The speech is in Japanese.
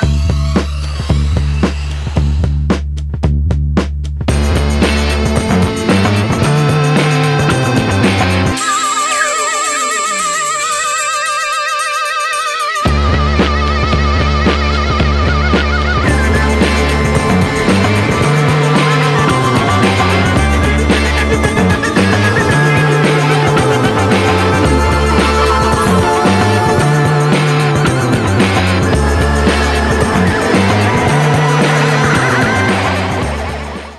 Go!